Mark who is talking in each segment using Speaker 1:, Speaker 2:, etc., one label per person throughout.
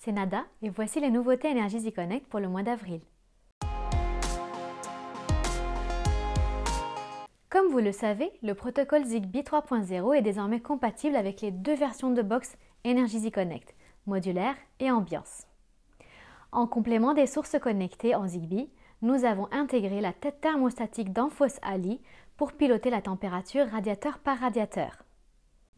Speaker 1: c'est Nada et voici les nouveautés Energy Connect pour le mois d'avril. Comme vous le savez, le protocole Zigbee 3.0 est désormais compatible avec les deux versions de box Energy Connect, modulaire et ambiance. En complément des sources connectées en Zigbee, nous avons intégré la tête thermostatique d'Enphos Ali pour piloter la température radiateur par radiateur.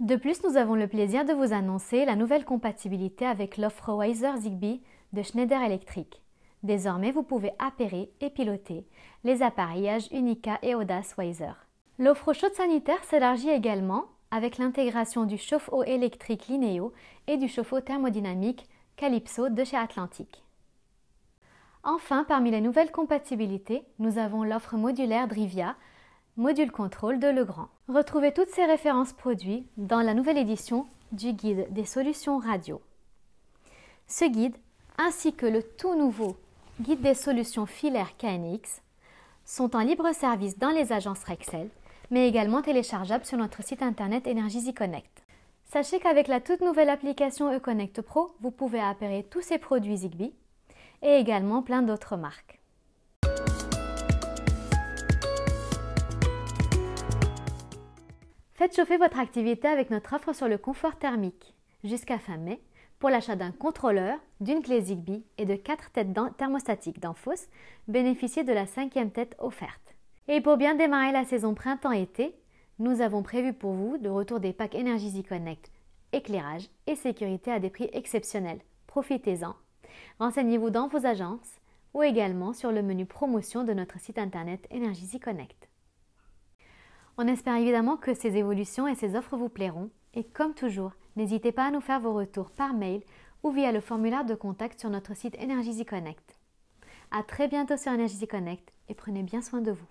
Speaker 1: De plus, nous avons le plaisir de vous annoncer la nouvelle compatibilité avec l'offre Wiser Zigbee de Schneider Electric. Désormais, vous pouvez appairer et piloter les appareillages Unica et Audace Wiser. L'offre chaude sanitaire s'élargit également avec l'intégration du chauffe-eau électrique Lineo et du chauffe-eau thermodynamique Calypso de chez Atlantique. Enfin, parmi les nouvelles compatibilités, nous avons l'offre modulaire Drivia Module contrôle de Legrand. Retrouvez toutes ces références produits dans la nouvelle édition du guide des solutions radio. Ce guide, ainsi que le tout nouveau guide des solutions filaires KNX, sont en libre service dans les agences Rexel, mais également téléchargeables sur notre site internet Energy Connect. Sachez qu'avec la toute nouvelle application eConnect Pro, vous pouvez appairer tous ces produits Zigbee et également plein d'autres marques. Faites chauffer votre activité avec notre offre sur le confort thermique. Jusqu'à fin mai, pour l'achat d'un contrôleur, d'une clé Zigbee et de quatre têtes thermostatiques d'Enfos, bénéficiez de la cinquième tête offerte. Et pour bien démarrer la saison printemps-été, nous avons prévu pour vous le retour des packs Energy Connect, éclairage et sécurité à des prix exceptionnels. Profitez-en. Renseignez-vous dans vos agences ou également sur le menu promotion de notre site internet Energy Connect. On espère évidemment que ces évolutions et ces offres vous plairont et comme toujours, n'hésitez pas à nous faire vos retours par mail ou via le formulaire de contact sur notre site Energy Connect. À très bientôt sur Energy Connect et prenez bien soin de vous.